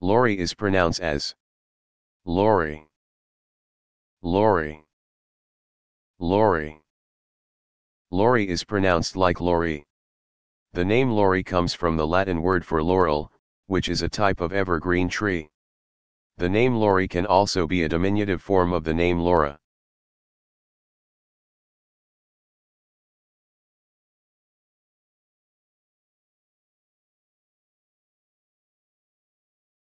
Laurie is pronounced as Laurie. Laurie. Laurie. Laurie is pronounced like Lori. The name Laurie comes from the Latin word for laurel, which is a type of evergreen tree. The name Laurie can also be a diminutive form of the name Laura.